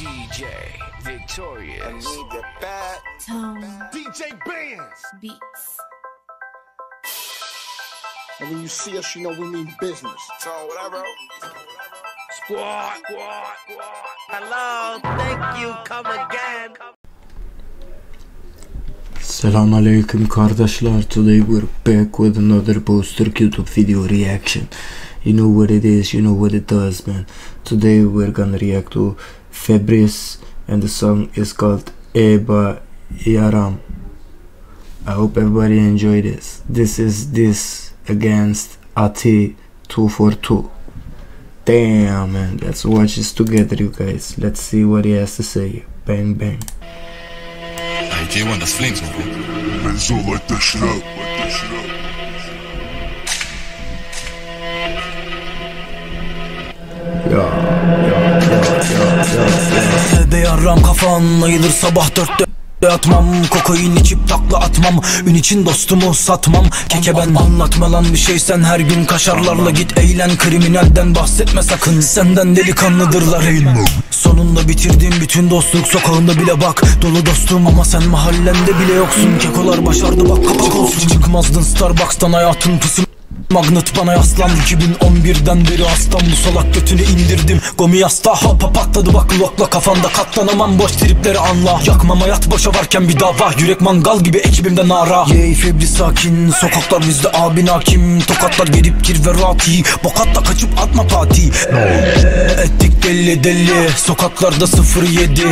DJ Victorious. I need the bad Tone DJ Bands. Beats. And when you see us, you know we mean business. So what I wrote. Squad, squad, squad. Hello, thank you, come again. Selamünaleyküm kardeşler. Today we're back with another poster YouTube video reaction. You know what it is, you know what it does, man. Today we're gonna react to Febris and the song is called Eba Yaram. I hope everybody enjoy this. This is this against Ati 242. Damn, man. Let's watch this together, you guys. Let's see what he has to say. Bang, bang. Hey, J1, that's flames, man. Man, so light that shit up. Light that shit up. Ya, ya, ya. Be yarram kafan ayılır sabah dörtte Atmam. Kokain içip takla atmam. Ün için dostumu satmam. Keke ben anlatma lan bir şey. Sen her gün kaşarlarla git eğlen. Kriminalden bahsetme sakın. Senden delikanlıdırlar Sonunda bitirdim bütün dostluk. Sokağında bile bak. Dolu dostum ama sen mahallende bile yoksun. Kekolar başardı bak. Kapak olsun. Çıkmazdın Starbucks'tan hayatın pısım Magnet bana yaslan. 2011'den beri hastam. Bu salak götünü indirdim. Gomi yasta hapa patladı bak lokla kafanda katlanamam. Boş tripleri anla. Yakmam hayat boşa varken bir dava. Yürek mangal gibi ekibimde nara. Yey febri sakin. Sokaklar bizde abin hakim Tokatlar gelip gir ve rahat Bokatla kaçıp atma pati Ettik deli deli. Sokaklarda 07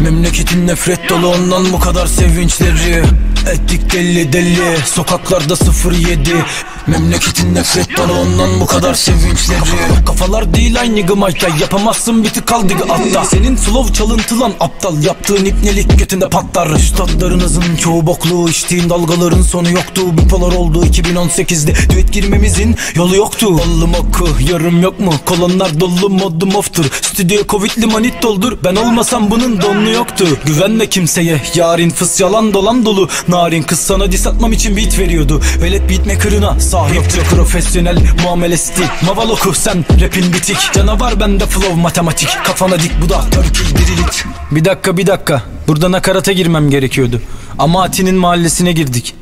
Memleketin nefret dolu ondan bu kadar sevinçleri. Ettik deli deli. Sokaklarda 07 Memleketin nefret dolu ondan bu kadar sevinçleri. Kafalar değil aynı gımayta yapamazsın bir tık kal digi atta Senin flow çalıntı lan aptal yaptığın ipnelik götünde patlar. Üstadlarınızın çoğu boklu içtiğin dalgaların sonu yoktu. Bipolar oldu 2018'de düet girmemizin yolu yoktu. Ollum oku yarım yok mu? Kolonlar dolu modum oftur. Stüdyo covidli manit doldur ben olmasam bunun donlu yoktu. Güvenme kimseye yarın fıs yalan dolan dolu. Narin kız sana dis atmam için beat veriyordu. Velet beatmaker'ına sahipti Profesyonel muamelesi değil Maval oku sen rapin bitik. Canavar bende flow matematik. Kafana dik bu da Turkey dirilik Bir dakika bir dakika. Burada nakarata girmem gerekiyordu. Ama Ati'nin mahallesine girdik.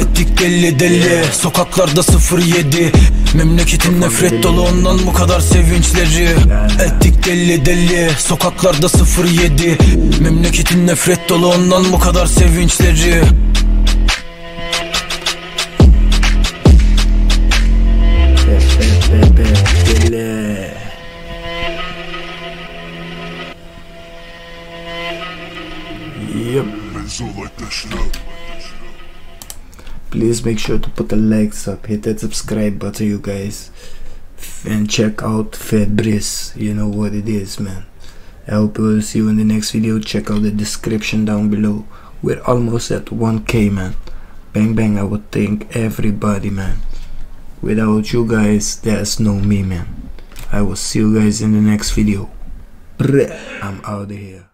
Ettik deli deli Sokaklarda 07 Memleketin nefret dolu ondan bu kadar sevinçleri. Ettik deli deli Sokaklarda 07 Memleketin nefret dolu ondan bu kadar sevinçleri Please make sure to put the likes up, hit that subscribe button, you guys, and check out Febris. You know what it is, man. I hope we'll see you in the next video. Check out the description down below. We're almost at 1k, man. Bang bang, I would thank everybody, man. Without you guys, there's no me, man. I will see you guys in the next video. I'm out of here.